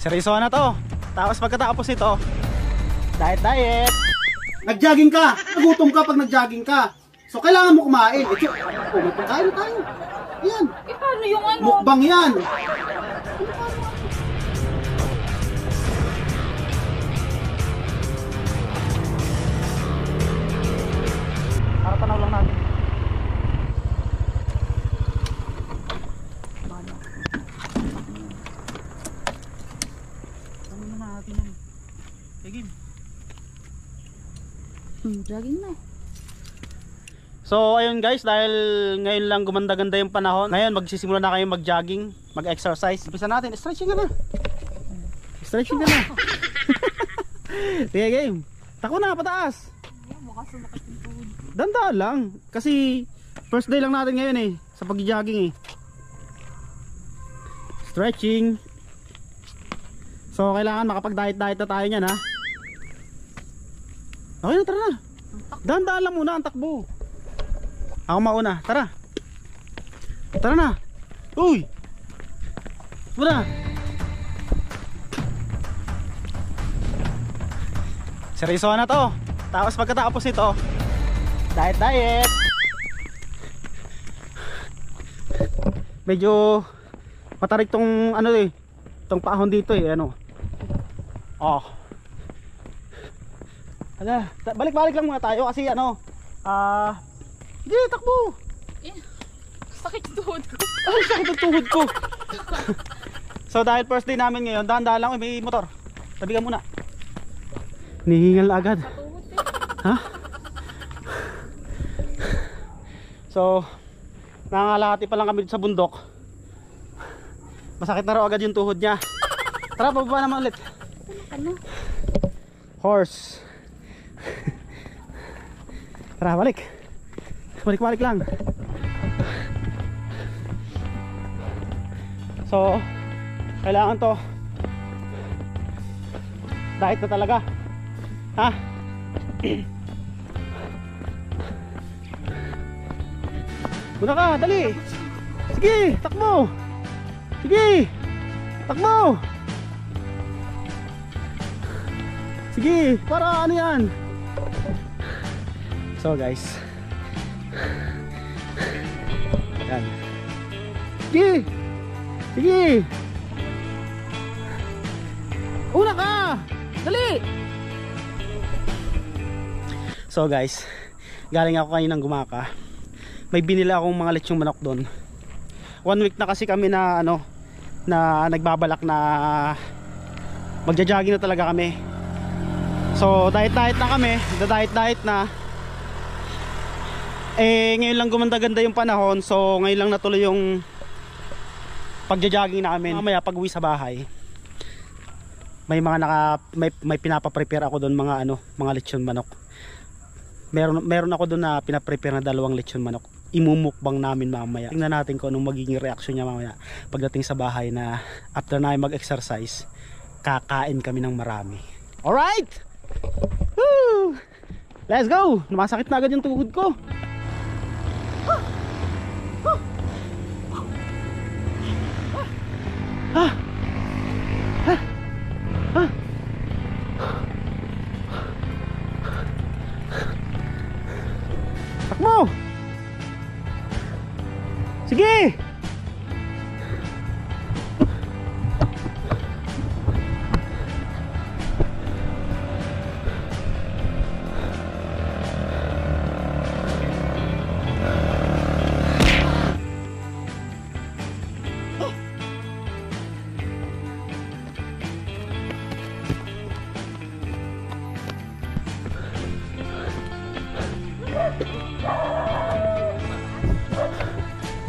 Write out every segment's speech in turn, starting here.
Seryoso na to. Tapos pagkatapos nito, diet diet. Nag-jogging ka. Nagutom ka pag nag-jogging ka. So, kailangan mo kumain. Tiyo, oh, na tayo. Yan. Eh, paano yung ano? Mukbang yan. Jogging na. So ayun guys, dahil ngayon lang gumanda-ganda yung panahon. Ngayon magsisimula na kayo mag-jogging, mag-exercise. Umpisa natin, stretching ka na. Stretching ka na. Sige game. Tako na, pataas. Dandaan lang. Kasi first day lang natin ngayon eh. Sa pag-jogging eh. Stretching. So kailangan makapag-diet-diet na tayo niyan ha. Okay na, tara na. Dandaan lang muna ang takbo. Ako mauna, tara. Tara na. Uy. Muna. Seryoso na to. Tapos pagkatapos nito, diet diet. Medyo matarik tong ano eh, tong paahon dito eh, ano. Oh. Ala, balik-balik lang muna tayo kasi ano, ah, hindi takbo. Eh, sakit tuhod ko. Ay, sakit tuhod ko. so dahil first day namin ngayon, dahan-dahan lang, may motor. Tabi ka muna. Nihingal agad. Tuhod eh. Ha? So, nangangalahati pa lang kami sa bundok. Masakit na raw agad yung tuhod niya. Tara, bababa naman ulit. Ano? Horse. Tara, balik. Balik-balik lang. So, kailangan to. Diet na talaga. Ha? Muna ka, dali. Sige, takbo. Sige. Takbo. Sige, para ano yan? So guys. Yan. Sige. Sige. Una ka. Dali. So guys, galing ako kaninang gumaka. May binili akong mga lechong manok doon. One week na kasi kami na ano na nagbabalak na magja-jogging na talaga kami. So diet diet na kami, the diet diet na. Eh ngayon lang gumanda-ganda yung panahon, so ngayon lang natuloy yung pagja-jogging namin. Mamaya pag-uwi sa bahay, may mga naka may may pinapa-prepare ako doon mga ano, mga lechon manok. Meron meron ako doon na pina-prepare na dalawang lechon manok. Imumukbang namin mamaya. Tingnan natin kung anong magiging reaksyon niya mamaya pagdating sa bahay na after na mag-exercise, kakain kami ng marami. Alright! Woo! Let's go! Namasakit na agad yung tuhod ko. Ah! Ah!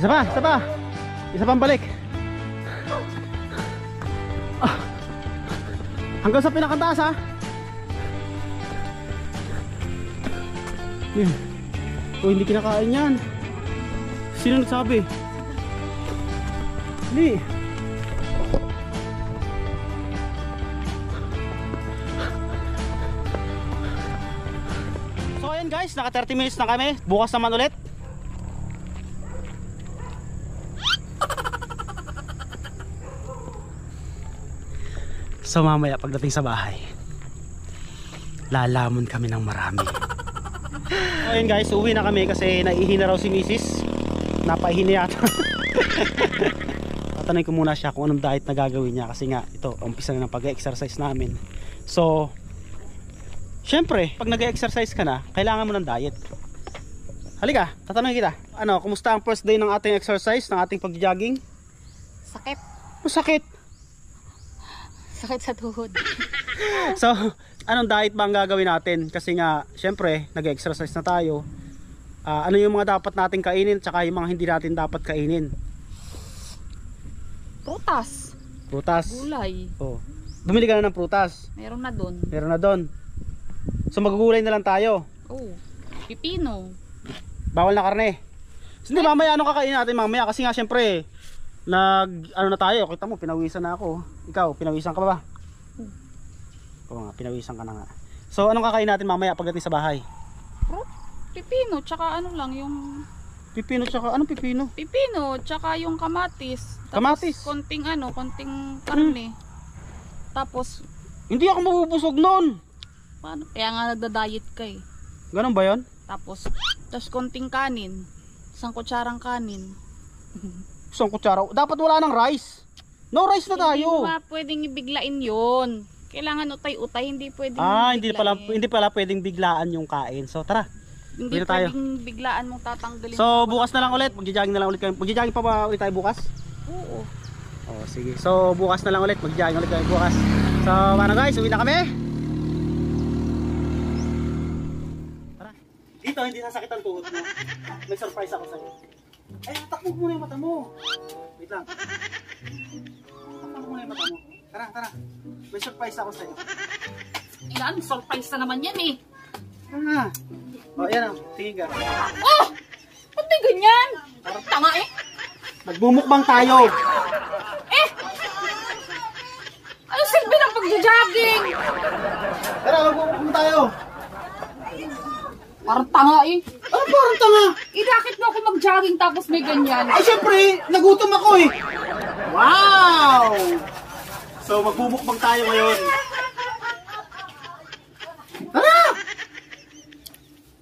Isa pa, isa pa. Isa pang balik. Ah. Hanggang sa pinakataas ha. Yun. O hindi kinakain yan. Sino nagsabi? Hindi. So ayan guys, naka 30 minutes na kami. Bukas naman ulit. So mamaya pagdating sa bahay, lalamon kami ng marami. So ayun guys, uwi na kami kasi naihina raw si misis. Napahina yata. Tatanungin ko muna siya kung anong diet na gagawin niya kasi nga ito, umpisa na ng pag-exercise namin. So, syempre, pag nag-exercise ka na, kailangan mo ng diet. Halika, tatanungin kita. Ano, kumusta ang first day ng ating exercise, ng ating pag-jogging? Sakit. Masakit. Sakit sa tuhod. So, anong diet ba ang gagawin natin? Kasi nga, syempre, nag-exercise na tayo. Ah, ano yung mga dapat natin kainin tsaka yung mga hindi natin dapat kainin? Prutas. Prutas. Gulay. Oh. Bumili ka na ng prutas. Meron na doon. Meron na doon. So magugulay na lang tayo. Oh. Pipino. Bawal na karne. So, Hindi mamaya ano kakainin natin mamaya kasi nga syempre nag ano na tayo. Kita mo pinawisan na ako. Ikaw, pinawisan ka ba ba? Oo nga, pinawisan ka na nga. So anong kakain natin mamaya pagdating sa bahay? Pipino. Tsaka ano lang yung... Pipino tsaka anong pipino? Pipino. Tsaka yung kamatis. Tapos Kamatis? konting ano. Konting karne. Tapos, Hindi ako mabubusog noon. paano? Kaya nga nagda-diet ka eh. Ganun ba 'yon? Tapos, tapos konting kanin. Isang kutsarang kanin. Isang kutsara. Dapat wala ng rice. No rice na Hindi tayo. mo nga pwedeng ibiglain yun. Kailangan utay-utay, hindi pwedeng Ah, hindi pala biglain. hindi pala pwedeng biglaan yung kain. So tara. Hindi Pwede tayo. pwedeng biglaan mong tatanggalin. So bukas na lang ulit. Magja-jogging na lang ulit kayo. Magja-jogging pa ba ulit tayo bukas? Oo. Oh, sige. So bukas na lang ulit. Magja-jogging ulit kayo bukas. So, ano guys, uwi na kami. Tara. Dito hindi sasakit ang tuhod mo. May surprise ako sa'yo. Ay, takbo muna yung mata mo. Wait lang. Takbo muna yung mata mo. Tara, tara. May surprise ako sa'yo. Yan, surprise na naman yan eh. Ah. Oh, yan oh. Tingin ka. Oh! Ba't di ganyan? Tanga eh. Nagmumukbang tayo. Ano silbi ng pagja-jogging? Tara, magmumukbang tayo. Parang tanga eh. Parang tanga? Idakit mo ako mag-jogging tapos may ganyan. Ay, syempre, nagutom ako eh. Wow! So, magbubukbang tayo ngayon. Tara!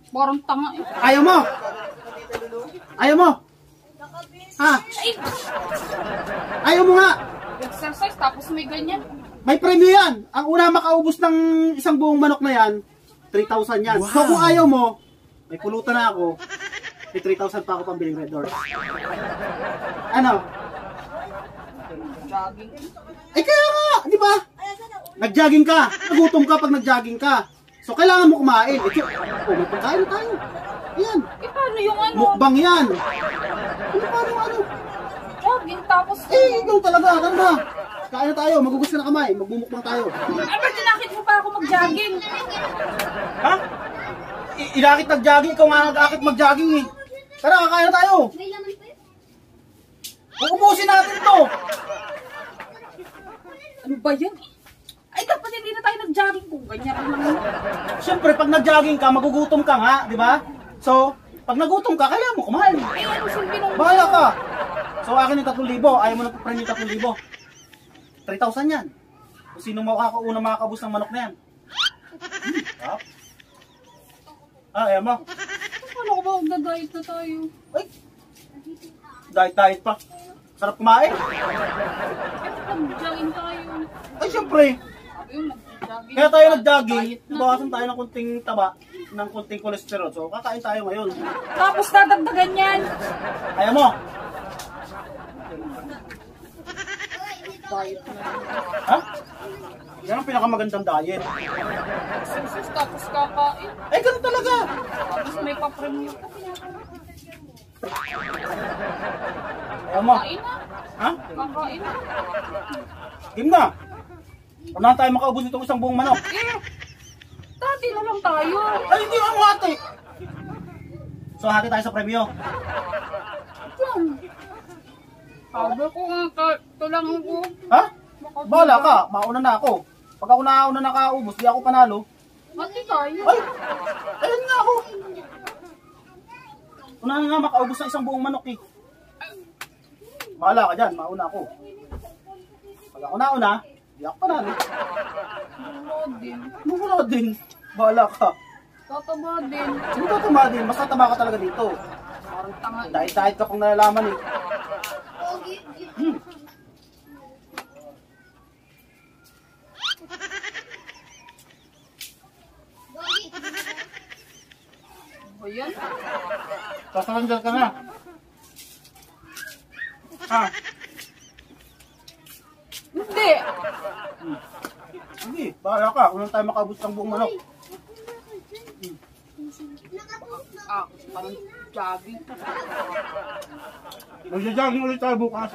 Parang tanga eh. Ayaw mo? Ayaw mo? Ha? Ay, Ayaw mo nga? exercise tapos may ganyan. May premyo yan. Ang una makaubos ng isang buong manok na yan, 3,000 yan. So, kung ayaw mo, may pulutan na ako, may 3,000 pa ako pambiling red doors. Ano? Jogging. Eh kaya nga, di ba? Nag-jogging ka, nagutom ka pag nag-jogging ka. So kailangan mo kumain. Eh, oh, may pagkain tayo. Ayan, Eh paano yung ano? mukbang yan. Ano paano ano? Jogging tapos... Eh, ikaw talaga, ano ba? Kain na tayo, magugus na kamay, magmumukbang tayo. Ay, ba't tinakit mo pa ako mag-jogging? Ha? Inakit nag-jogging, ikaw nga nag-akit mag-jogging eh. Tara, kakain na tayo. Uubusin natin to. Ano ba yan? Ay, dapat hindi na tayo nag-jogging kung ganyan ka naman. Siyempre, pag nag-jogging ka, magugutom ka nga, di ba? So, pag nagutom ka, kailangan mo kumain. Ay, ano silbi ng... Bahala ka. So akin yung 3,000, ayaw mo na pa-print yung 3,000. 3,000 yan. Kung sino makakauna makakabos ng manok na yan. Hmm. Ah, ayaw mo. Ano ko ba? Magda-diet na tayo. Ay, diet-diet pa. Sarap kumain. Mag-jogging tayo. Ay, syempre. Sabi yung mag-jogging. Kaya tayo nag-jogging, bawasan tayo ng kunting taba, ng kunting kolesterol. So, kakain tayo ngayon. Tapos dadagdagan yan. Ayaw mo. Diet na. Ha? Yan ang pinakamagandang diet. Susus tapos kakain. Ay, ganun talaga. Tapos may pa-premium. Ayaw mo. Kain na. Ha? Kakain na. Game na. Unahan tayo makaubos itong isang buong manok. Eh, dati na lang tayo. Ay, hindi ako ate. So, hati tayo sa premyo. Yan. Sabi ko nga, ka- ito lang ako. Ha? Bala ka, mauna na ako. Pag ako nauna nakaubos, di ako panalo. Mati tayo. Ay, ayun nga ako. Unahan nga makaubos ng isang buong manok eh. Bahala ka dyan, mauna ako. Pag ako nauna, Iyak pa namin. Totoo din. Mura din. Bahala ka. Totoo din. Sino tatama din? Mas tatama ka talaga dito. Parang tanga. Dahil dahil ka kung nalalaman eh. O yan. Sasarandal ka na. Ha? Hindi. Hindi, bahala ka. Unang tayo makabus ng buong manok. Ah, parang jogging. Magja-jogging ulit tayo bukas.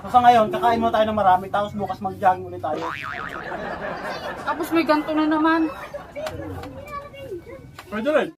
So sa ngayon, kakain mo tayo ng marami, tapos bukas mag-jogging ulit tayo. Tapos may ganito na naman. Pwede rin.